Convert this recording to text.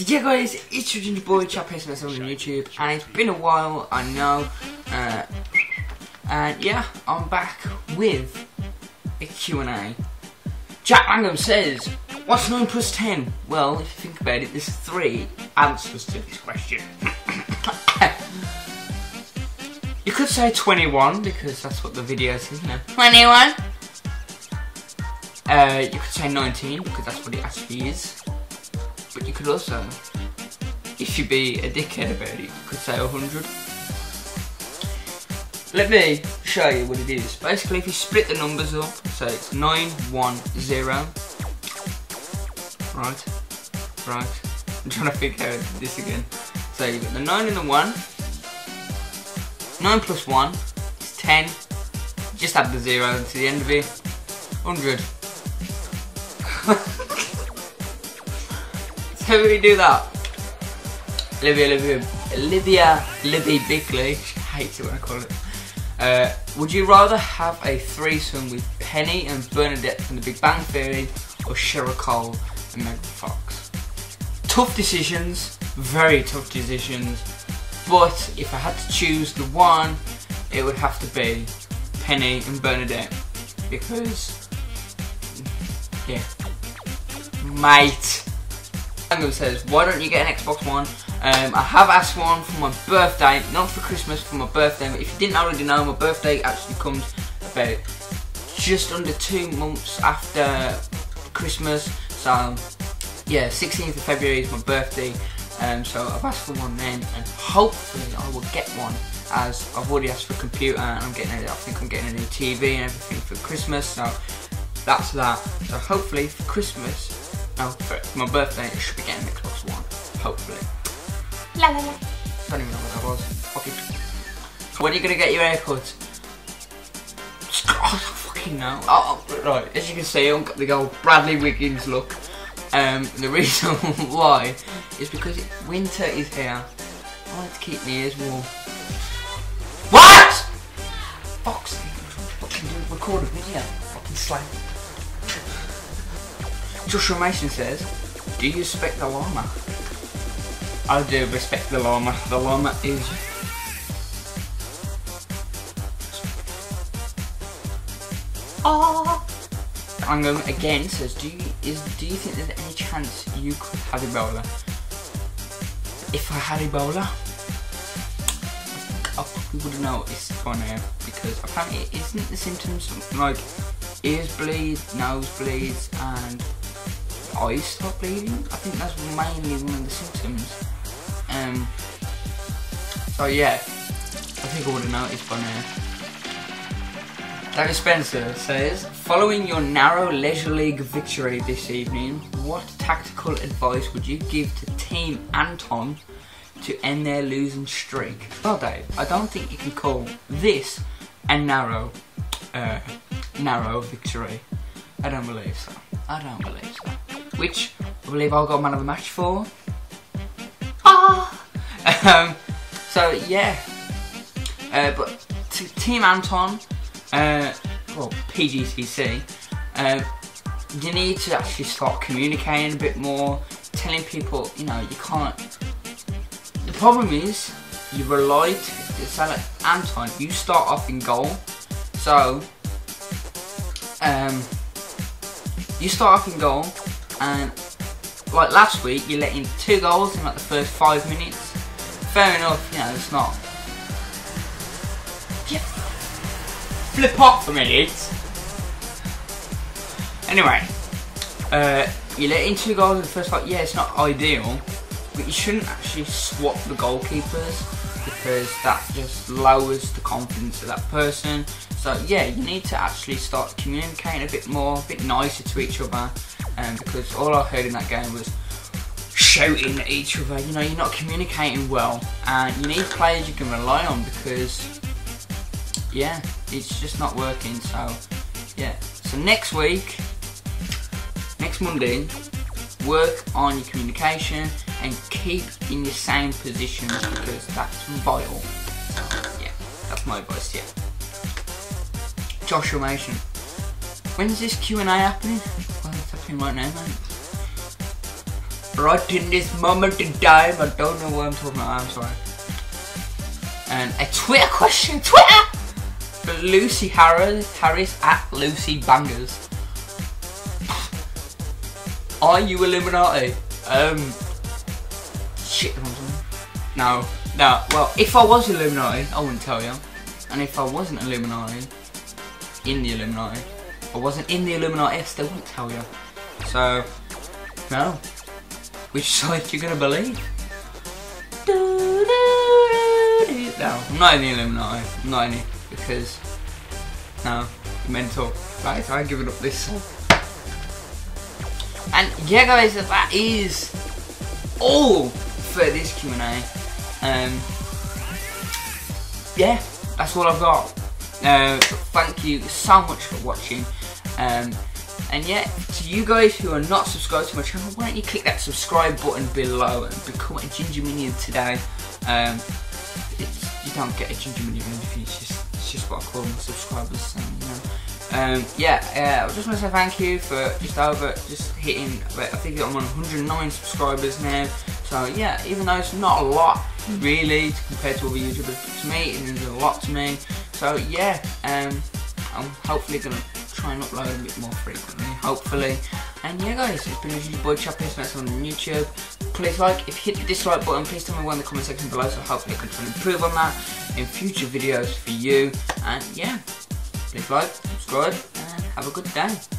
Yeah guys, it's your ginger boy, Chap SMS on YouTube, and it's been a while, I know, uh, and yeah, I'm back with a Q&A. Jack Langham says, what's 9 plus 10? Well, if you think about it, there's three answers to this question. you could say 21, because that's what the video says, you know. 21? Uh, you could say 19, because that's what it actually is. But you could also, if you be a dickhead about it, you could say 100. Let me show you what it is. Basically, if you split the numbers up, so it's 910. Right, right. I'm trying to figure out this again. So you've got the 9 and the 1. 9 plus 1 is 10. Just add the 0 to the end of it. 100. How do that? Olivia, Olivia, Olivia, Libby Bigley. she hates it when I call it. Uh, would you rather have a threesome with Penny and Bernadette from The Big Bang Theory or Cheryl Cole and Megan Fox? Tough decisions, very tough decisions, but if I had to choose the one, it would have to be Penny and Bernadette because, yeah, mate. Angum says, why don't you get an Xbox One? Um, I have asked one for my birthday, not for Christmas, for my birthday. But if you didn't already know, my birthday actually comes about just under two months after Christmas. So, yeah, 16th of February is my birthday. Um, so I've asked for one then, and hopefully I will get one. As I've already asked for a computer, and I'm getting, a, I think I'm getting a new TV and everything for Christmas. So that's that. So hopefully for Christmas, no, for my birthday, I should be getting an Xbox One. Hopefully. La la la. Don't even know what that was. Fuck it. When are you gonna get your haircut? Oh, I fucking know. Oh, right, as you can see, I've got the old Bradley Wiggins look. Um, the reason why is because winter is here. I like to keep my ears warm. What? Fox, fucking do record a video. Fucking slap. Joshua Mason says, Do you respect the llama? I do respect the llama. The llama is. Oh. Angum again says, do you is do you think there's any chance you could have Ebola? If I had Ebola, I probably would have noticed by now because apparently isn't the symptoms like ears bleed, nose bleeds, and eyes start bleeding. I think that's mainly one of the symptoms. Um. So yeah, I think I would have noticed by now. David Spencer says, following your narrow Leisure League victory this evening, what tactical advice would you give to Team Anton to end their losing streak? Well, Dave, I don't think you can call this a narrow, uh, narrow victory. I don't believe so. I don't believe so. Which I believe I got man of the match for. Ah. um. So yeah. Uh, but to Team Anton, uh, well PGCC, uh, you need to actually start communicating a bit more, telling people, you know, you can't. The problem is, you rely to, so like Anton, you start off in goal, so um, you start off in goal, and like last week, you let in two goals in like the first five minutes. Fair enough, you know, it's not. Yeah. Flip off for a minute. Anyway, uh, you let in two goals in the first five. Yeah, it's not ideal, but you shouldn't actually swap the goalkeepers because that just lowers the confidence of that person. So yeah, you need to actually start communicating a bit more, a bit nicer to each other because all I heard in that game was shouting at each other. You know, you're not communicating well, and you need players you can rely on because, yeah, it's just not working. So, yeah. So next week, next Monday, work on your communication and keep in your same position because that's vital. Yeah, that's my advice. Yeah. Joshua Mason. When's this Q&A happening? Right in this moment in time. I don't know what I'm talking about. I'm sorry. And a Twitter question. Twitter. For Lucy Harris, Harris at Lucy Bangers. Are you Illuminati? Um. Shit. No. No. Well, if I was Illuminati, I wouldn't tell you. And if I wasn't Illuminati, in the Illuminati, I wasn't in the Illuminati, I still wouldn't tell you. So, no. Which side you're gonna believe? No, I'm not in the Illuminati. I'm not in it because no, mental. Right, I'm giving up this song. And yeah, guys, that is all for this Q&A. Um, yeah, that's all I've got. Uh, thank you so much for watching. Um, and yet, to you guys who are not subscribed to my channel, why don't you click that subscribe button below and become a Ginger Minion today. Um, you don't get a Ginger Minion if you just, it's just what I call my subscribers. So, you know. Um, yeah, uh, I just want to say thank you for just over, just hitting, I think I'm on 109 subscribers now. So yeah, even though it's not a lot, really, compared to other YouTubers, but to me, it means a lot to me. So yeah, um, I'm hopefully going to try and upload a bit more frequently, hopefully. And yeah guys, it's been your boy Chappy Smith on YouTube. Please like, if you hit the dislike button, please tell me in the comment section below so hopefully I can try and improve on that in future videos for you. And yeah, please like, subscribe, and have a good day.